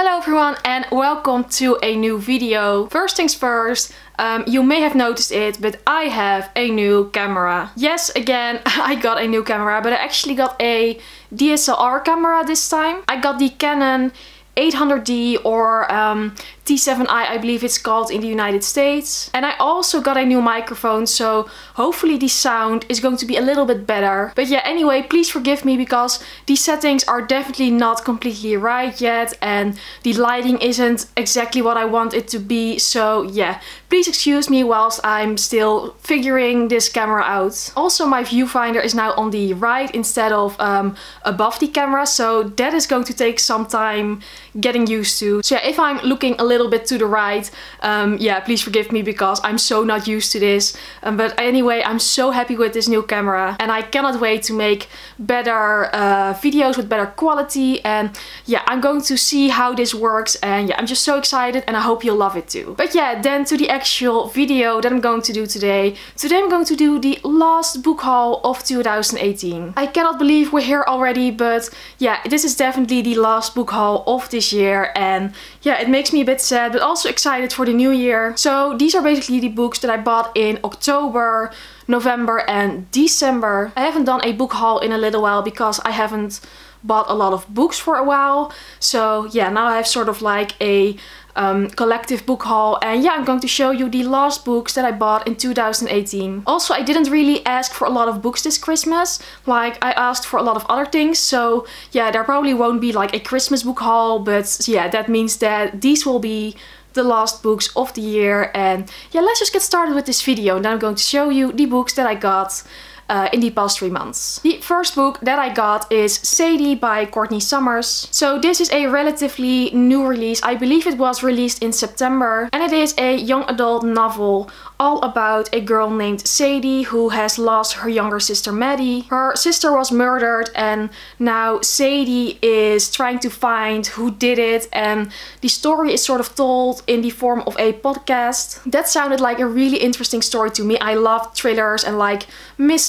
Hello everyone and welcome to a new video. First things first, um, you may have noticed it, but I have a new camera. Yes, again, I got a new camera, but I actually got a DSLR camera this time. I got the Canon 800D or um, T7i I believe it's called in the United States. And I also got a new microphone so hopefully the sound is going to be a little bit better. But yeah anyway please forgive me because these settings are definitely not completely right yet and the lighting isn't exactly what I want it to be so yeah please excuse me whilst I'm still figuring this camera out. Also my viewfinder is now on the right instead of um, above the camera so that is going to take some time getting used to. So yeah if I'm looking a little bit to the right. Um, yeah, please forgive me because I'm so not used to this. Um, but anyway, I'm so happy with this new camera and I cannot wait to make better uh, videos with better quality. And yeah, I'm going to see how this works and yeah, I'm just so excited and I hope you'll love it too. But yeah, then to the actual video that I'm going to do today. Today I'm going to do the last book haul of 2018. I cannot believe we're here already, but yeah, this is definitely the last book haul of this year. And yeah, it makes me a bit sad but also excited for the new year. So these are basically the books that I bought in October, November and December. I haven't done a book haul in a little while because I haven't bought a lot of books for a while. So yeah, now I have sort of like a um, collective book haul. And yeah I'm going to show you the last books that I bought in 2018. Also I didn't really ask for a lot of books this Christmas. Like I asked for a lot of other things. So yeah there probably won't be like a Christmas book haul. But yeah that means that these will be the last books of the year. And yeah let's just get started with this video. And then I'm going to show you the books that I got uh, in the past three months. The first book that I got is Sadie by Courtney Summers. So this is a relatively new release. I believe it was released in September and it is a young adult novel all about a girl named Sadie who has lost her younger sister Maddie. Her sister was murdered and now Sadie is trying to find who did it and the story is sort of told in the form of a podcast. That sounded like a really interesting story to me. I love thrillers and like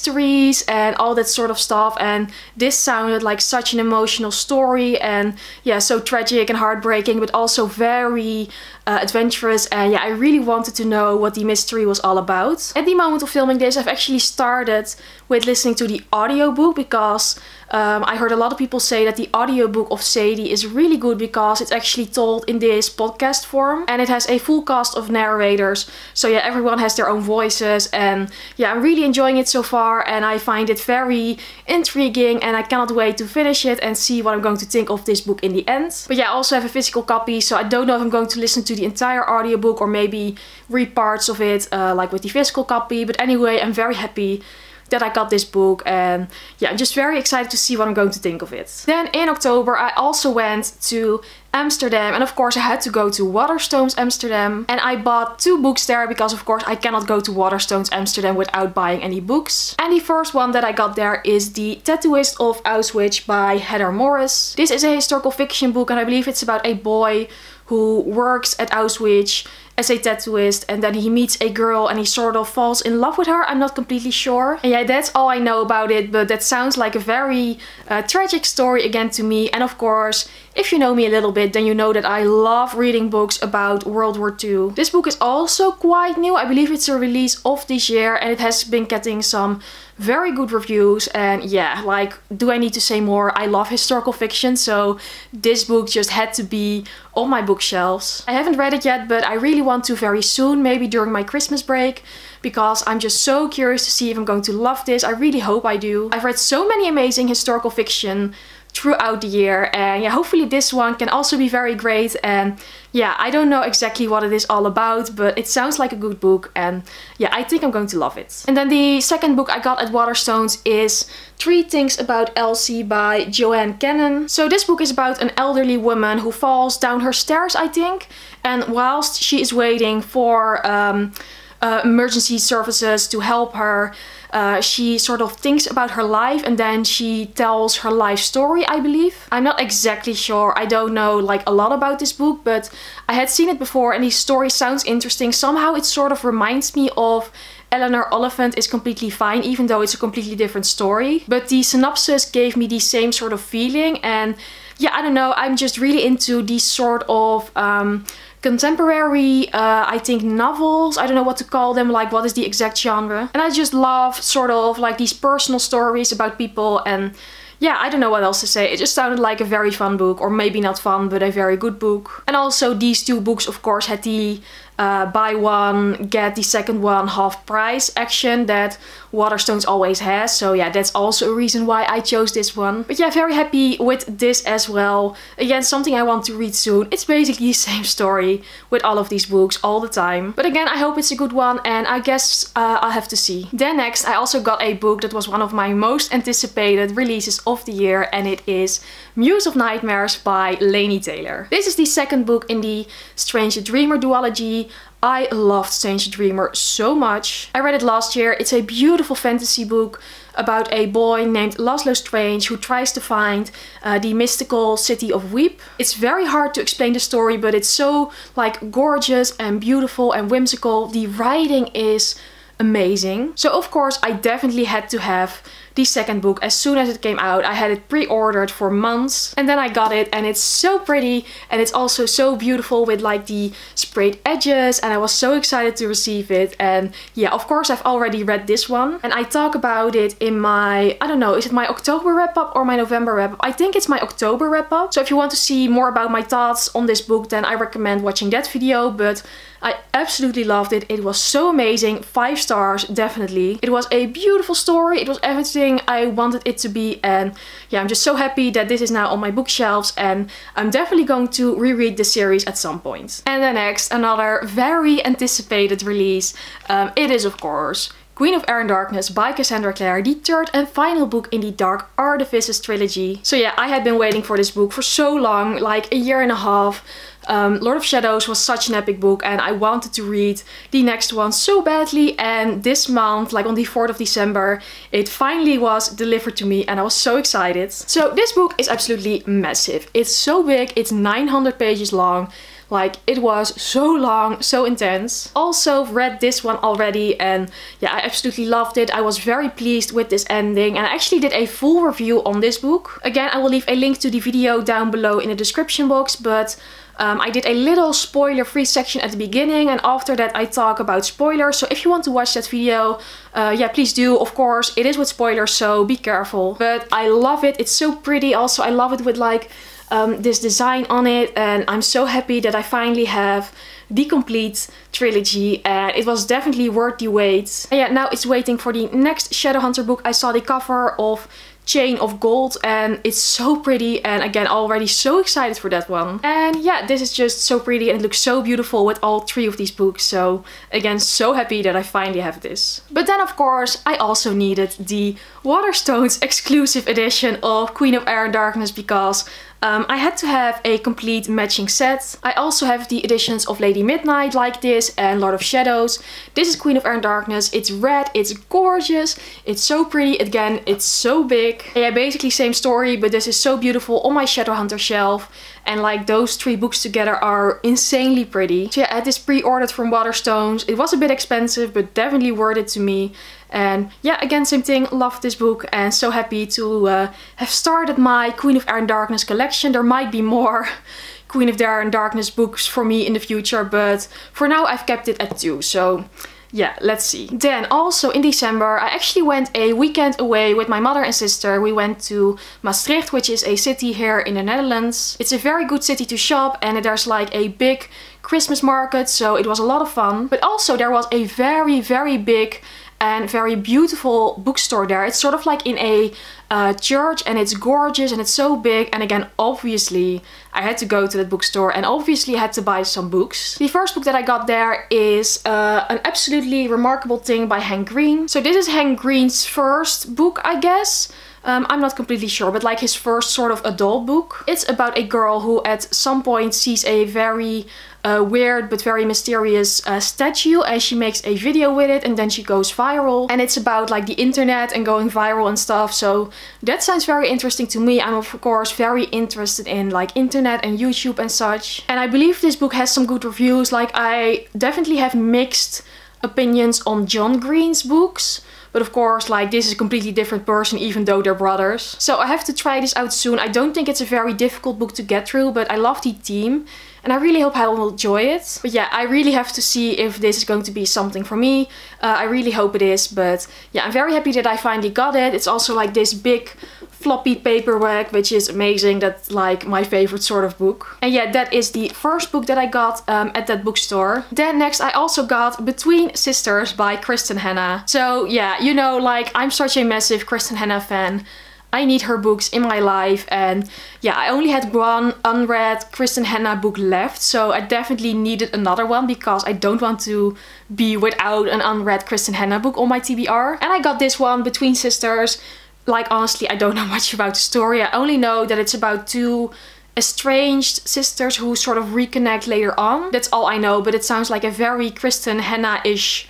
mysteries and all that sort of stuff and this sounded like such an emotional story and yeah so tragic and heartbreaking but also very uh, adventurous and yeah I really wanted to know what the mystery was all about. At the moment of filming this I've actually started with listening to the audiobook because um, I heard a lot of people say that the audiobook of Sadie is really good because it's actually told in this podcast form and it has a full cast of narrators so yeah everyone has their own voices and yeah I'm really enjoying it so far and I find it very intriguing and I cannot wait to finish it and see what I'm going to think of this book in the end. But yeah I also have a physical copy so I don't know if I'm going to listen to the entire audiobook or maybe read parts of it uh, like with the physical copy. But anyway, I'm very happy that I got this book and yeah I'm just very excited to see what I'm going to think of it. Then in October I also went to Amsterdam and of course I had to go to Waterstones Amsterdam and I bought two books there because of course I cannot go to Waterstones Amsterdam without buying any books. And the first one that I got there is The Tattooist of Auschwitz by Heather Morris. This is a historical fiction book and I believe it's about a boy who works at Auschwitz as a tattooist and then he meets a girl and he sort of falls in love with her. I'm not completely sure. And yeah, that's all I know about it, but that sounds like a very uh, tragic story again to me. And of course, if you know me a little bit, then you know that I love reading books about World War II. This book is also quite new. I believe it's a release of this year and it has been getting some very good reviews and yeah like do I need to say more I love historical fiction so this book just had to be on my bookshelves I haven't read it yet but I really want to very soon maybe during my Christmas break because I'm just so curious to see if I'm going to love this. I really hope I do. I've read so many amazing historical fiction throughout the year and yeah hopefully this one can also be very great and yeah I don't know exactly what it is all about but it sounds like a good book and yeah I think I'm going to love it. And then the second book I got at Waterstones is Three Things About Elsie by Joanna Cannon. So this book is about an elderly woman who falls down her stairs I think and whilst she is waiting for um, uh, emergency services to help her. Uh, she sort of thinks about her life and then she tells her life story, I believe. I'm not exactly sure. I don't know like a lot about this book, but I had seen it before and the story sounds interesting. Somehow it sort of reminds me of Eleanor Oliphant is completely fine, even though it's a completely different story. But the synopsis gave me the same sort of feeling and yeah, I don't know, I'm just really into these sort of um, contemporary, uh, I think novels, I don't know what to call them, like what is the exact genre. And I just love sort of like these personal stories about people and yeah, I don't know what else to say. It just sounded like a very fun book, or maybe not fun, but a very good book. And also these two books, of course, had the uh, buy one, get the second one half price action that Waterstones always has. So yeah, that's also a reason why I chose this one. But yeah, very happy with this as well. Again, something I want to read soon. It's basically the same story with all of these books all the time. But again, I hope it's a good one and I guess uh, I'll have to see. Then next, I also got a book that was one of my most anticipated releases of the year and it is Muse of Nightmares by Laini Taylor. This is the second book in the Strange Dreamer duology. I loved Strange Dreamer so much. I read it last year. It's a beautiful fantasy book about a boy named Laszlo Strange who tries to find uh, the mystical city of Weep. It's very hard to explain the story, but it's so like gorgeous and beautiful and whimsical. The writing is amazing. So of course I definitely had to have the second book as soon as it came out. I had it pre-ordered for months and then I got it and it's so pretty and it's also so beautiful with like the sprayed edges and I was so excited to receive it and yeah of course I've already read this one and I talk about it in my I don't know is it my October wrap up or my November wrap up I think it's my October wrap up so if you want to see more about my thoughts on this book then I recommend watching that video but I absolutely loved it. It was so amazing. Five stars, definitely. It was a beautiful story. It was everything I wanted it to be. And yeah, I'm just so happy that this is now on my bookshelves. And I'm definitely going to reread the series at some point. And then next, another very anticipated release. Um, it is, of course, Queen of Air and Darkness by Cassandra Clare, the third and final book in the Dark Artifices trilogy. So yeah, I had been waiting for this book for so long, like a year and a half. Um, Lord of Shadows was such an epic book and I wanted to read the next one so badly and this month, like on the 4th of December, it finally was delivered to me and I was so excited. So this book is absolutely massive. It's so big, it's 900 pages long. Like it was so long, so intense. Also read this one already and yeah, I absolutely loved it. I was very pleased with this ending and I actually did a full review on this book. Again, I will leave a link to the video down below in the description box, but um, I did a little spoiler free section at the beginning and after that I talk about spoilers. So if you want to watch that video, uh, yeah, please do. Of course, it is with spoilers, so be careful. But I love it. It's so pretty. Also, I love it with like um, this design on it and I'm so happy that I finally have the complete trilogy and it was definitely worth the wait. And yeah, now it's waiting for the next Shadowhunter book. I saw the cover of chain of gold and it's so pretty and again already so excited for that one. And yeah, this is just so pretty and it looks so beautiful with all three of these books. So again, so happy that I finally have this. But then of course, I also needed the Waterstones exclusive edition of Queen of Air and Darkness because um, I had to have a complete matching set. I also have the editions of Lady Midnight like this and Lord of Shadows. This is Queen of Air and Darkness. It's red, it's gorgeous, it's so pretty. Again, it's so big. Yeah, basically same story, but this is so beautiful on my Shadowhunter shelf. And like those three books together are insanely pretty. So yeah, I had this pre-ordered from Waterstones. It was a bit expensive, but definitely worth it to me. And yeah, again, same thing, loved this book and so happy to uh, have started my Queen of Air and Darkness collection. There might be more Queen of Air and Darkness books for me in the future, but for now I've kept it at two. So yeah, let's see. Then also in December, I actually went a weekend away with my mother and sister. We went to Maastricht, which is a city here in the Netherlands. It's a very good city to shop and there's like a big Christmas market, so it was a lot of fun. But also there was a very, very big and very beautiful bookstore there. It's sort of like in a uh, church and it's gorgeous and it's so big. And again, obviously I had to go to that bookstore and obviously had to buy some books. The first book that I got there is uh, an absolutely remarkable thing by Hank Green. So this is Hank Green's first book, I guess. Um, I'm not completely sure, but like his first sort of adult book. It's about a girl who at some point sees a very uh, weird but very mysterious uh, statue and she makes a video with it and then she goes viral. And it's about like the internet and going viral and stuff. So that sounds very interesting to me. I'm of course very interested in like internet and YouTube and such. And I believe this book has some good reviews. Like I definitely have mixed opinions on John Green's books But of course, like this is a completely different person even though they're brothers. So I have to try this out soon. I don't think it's a very difficult book to get through, but I love the theme and I really hope I will enjoy it. But yeah, I really have to see if this is going to be something for me. Uh, I really hope it is, but yeah, I'm very happy that I finally got it. It's also like this big floppy paperback, which is amazing. That's like my favorite sort of book. And yeah, that is the first book that I got um, at that bookstore. Then next I also got Between Sisters by Kristin Hannah. So yeah, you know, like I'm such a massive Kristin Hannah fan. I need her books in my life and yeah I only had one unread Kristin Hannah book left so I definitely needed another one because I don't want to be without an unread Kristin Hannah book on my TBR and I got this one Between Sisters. Like honestly I don't know much about the story. I only know that it's about two estranged sisters who sort of reconnect later on. That's all I know but it sounds like a very Kristin Hannah-ish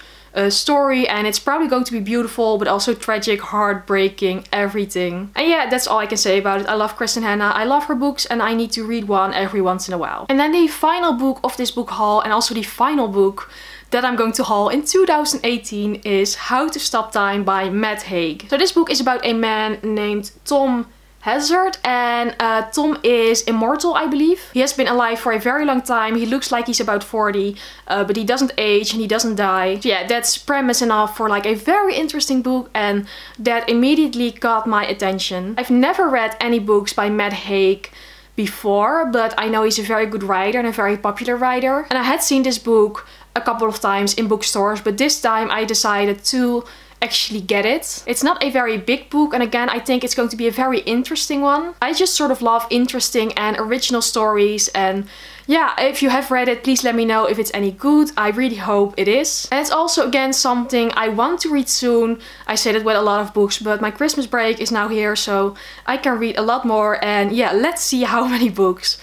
story and it's probably going to be beautiful but also tragic, heartbreaking, everything. And yeah, that's all I can say about it. I love Kristin Hannah, I love her books and I need to read one every once in a while. And then the final book of this book haul and also the final book that I'm going to haul in 2018 is How to Stop Time by Matt Haig. So this book is about a man named Tom Hazard and uh, Tom is immortal I believe. He has been alive for a very long time. He looks like he's about 40 uh, but he doesn't age and he doesn't die. So yeah that's premise enough for like a very interesting book and that immediately caught my attention. I've never read any books by Matt Haig before but I know he's a very good writer and a very popular writer and I had seen this book a couple of times in bookstores but this time I decided to actually get it. It's not a very big book and again I think it's going to be a very interesting one. I just sort of love interesting and original stories and yeah, if you have read it, please let me know if it's any good. I really hope it is. And it's also again something I want to read soon. I say that with a lot of books, but my Christmas break is now here, so I can read a lot more. And yeah, let's see how many books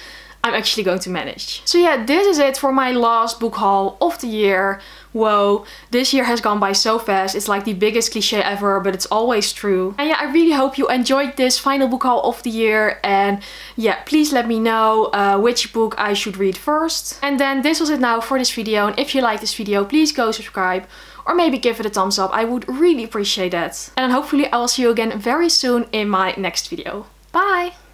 I'm actually going to manage. So yeah, this is it for my last book haul of the year. Whoa, this year has gone by so fast. It's like the biggest cliche ever, but it's always true. And yeah, I really hope you enjoyed this final book haul of the year. And yeah, please let me know uh, which book I should read first. And then this was it now for this video. And if you like this video, please go subscribe or maybe give it a thumbs up. I would really appreciate that. And hopefully I will see you again very soon in my next video. Bye!